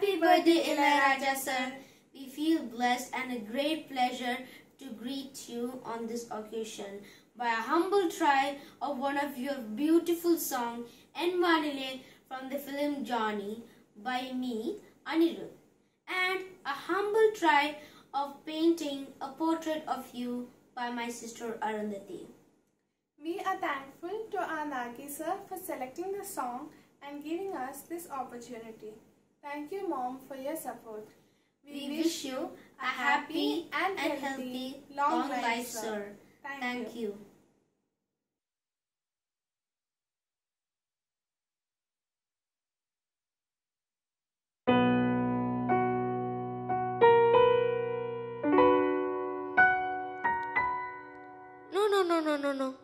Happy birthday, Ilayaraja sir. We feel blessed and a great pleasure to greet you on this occasion by a humble try of one of your beautiful song, En Vaanilay from the film Johnny by me, Anirudh, and a humble try of painting a portrait of you by my sister Arundhati. We are thankful to our Nagi sir for selecting the song and giving us this opportunity. Thank you, Mom, for your support. We wish you a happy and healthy long life, sir. Thank, Thank you. No, no, no, no, no, no.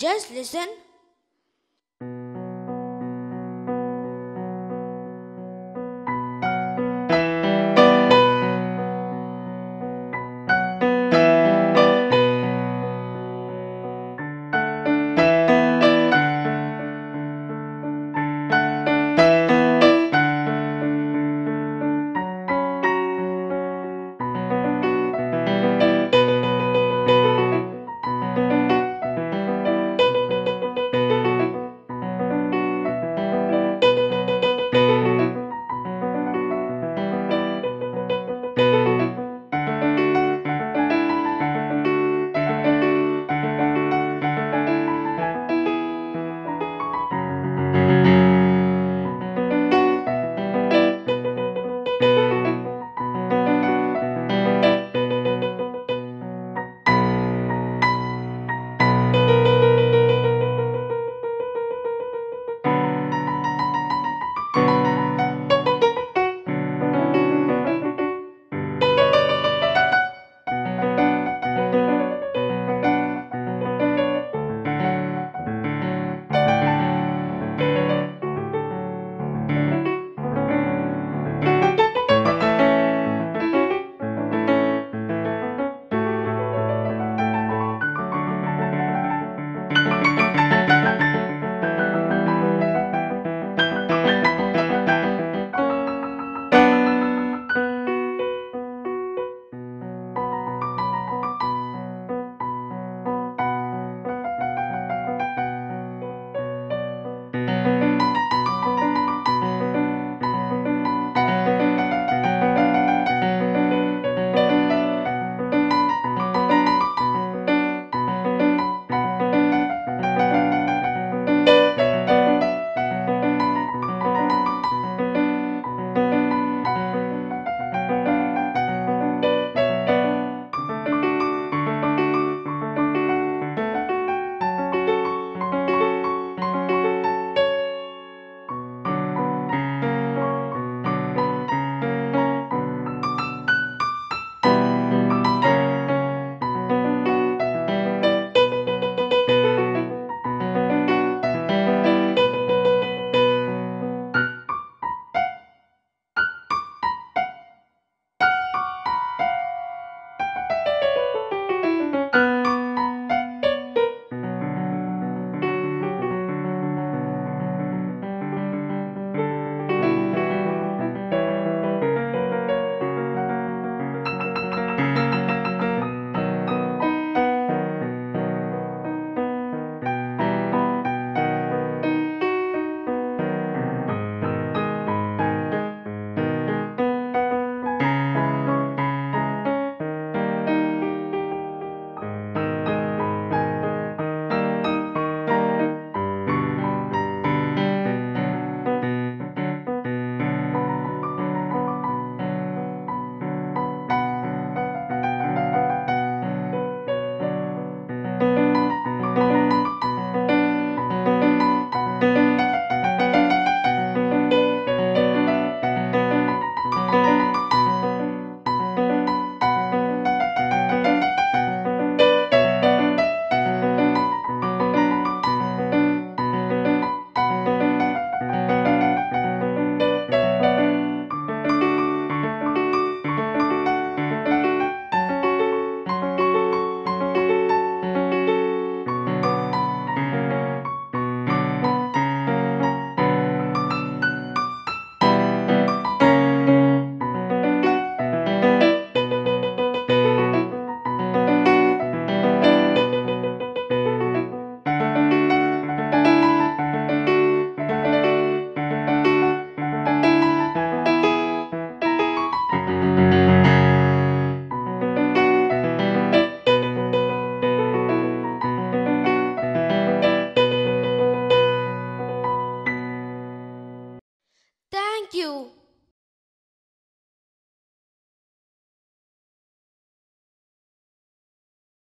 Just listen.